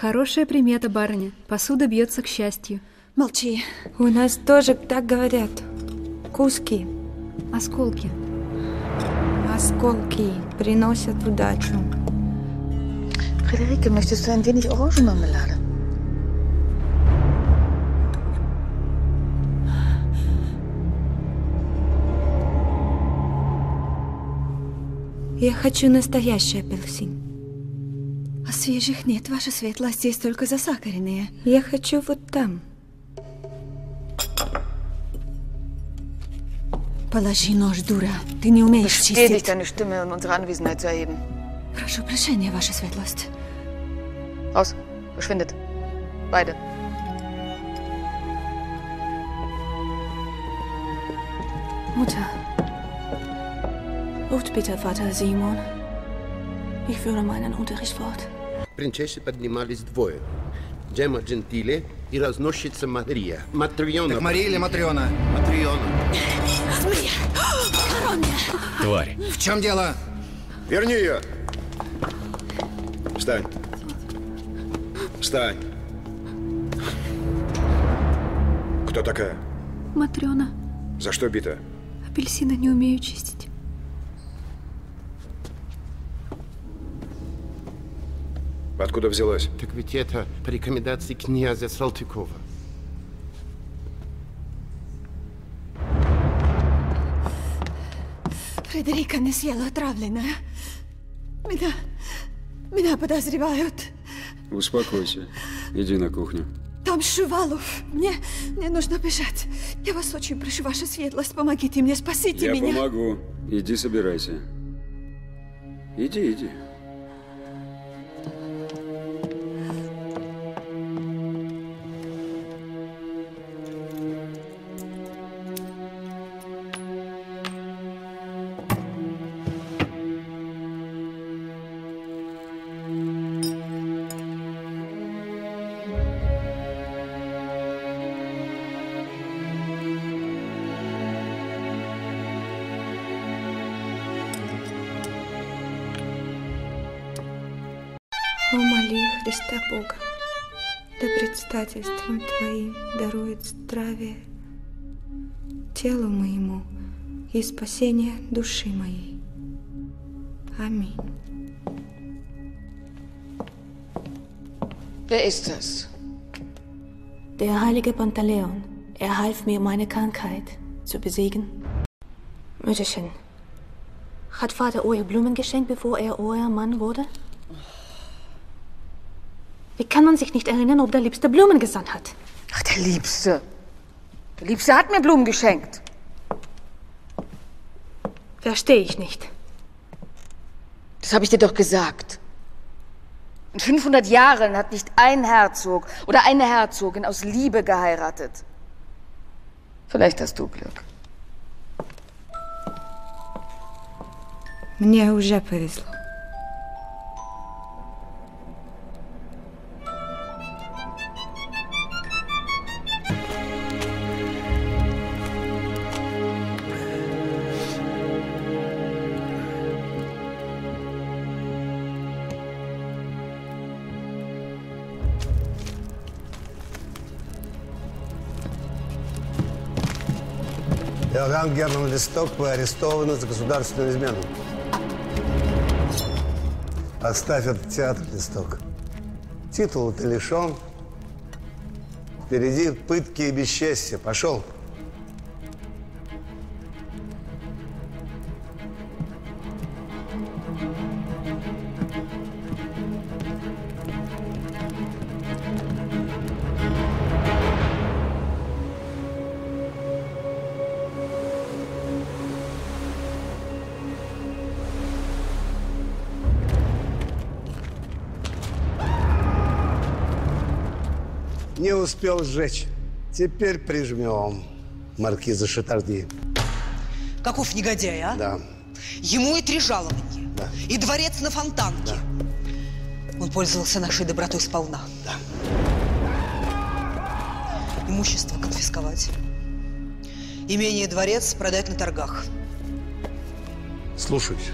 Хорошая примета, барыня. Посуда бьется к счастью. Молчи. У нас тоже так говорят. Куски, Осколки. осколки приносят удачу. Friederike, möchtest du ein wenig Orangenmarmelade? Я хочу настоящий апельсин. А свежих нет, ваша светлость, здесь только засахаренные. Я хочу вот там. Положи нож, дура. Ты не умеешь Steh dich, чистить. deine Stimme in unserer Anwesenheit zu erheben. Прошу прощения, ваша светлость. Raus. Verschwindet. Beide. Mutter, ruft bitte Vater Simon. Ich führe meinen Unterricht fort. Принцессы поднимались двое. Джема Джентиле и разносчица Мария. Матриона. Так Мария или Матриона? Матриона. Тварь. В чем дело? Верни ее! Встань. Встань. Кто такая? Матрена. За что бита? Апельсины не умею чистить. Откуда взялась? Так ведь это по рекомендации князя Салтыкова. Фредерика не съела отравленное. Меня... Меня подозревают. Успокойся. Иди на кухню. Там Шувалов. Мне... Мне нужно бежать. Я вас очень прошу, ваша светлость, помогите мне, спасите Я меня. помогу. Иди собирайся. Иди, иди. О, моли Христа Бога, да предстательством Твоим дарует здравие телу моему и спасение души моей. Аминь. Wer ist das? Der heilige Pantaleon, er half mir, meine Krankheit zu besiegen. Mütterchen, hat Vater euch Blumen geschenkt, bevor er euer Mann wurde? Wie kann man sich nicht erinnern, ob der Liebste Blumen gesandt hat? Ach, der Liebste. Der Liebste hat mir Blumen geschenkt. Verstehe ich nicht. Das habe ich dir doch gesagt. In 500 Jahren hat nicht ein Herzog oder eine Herzogin aus Liebe geheiratet. Vielleicht hast du Glück. Мне уже повезло. Иоганн Герман Листок, вы арестованы за государственную измену. Оставь этот театр, Листок. Титула ты лишен. Впереди пытки и бесчестье. Пошел. Не успел сжечь. Теперь прижмем маркиза Шатарди. Каков негодяй, а? Да. Ему и три жалования. Да. И дворец на Фонтанке. Он пользовался нашей добротой сполна. Да. Имущество конфисковать. Имение и дворец продать на торгах. Слушаюсь.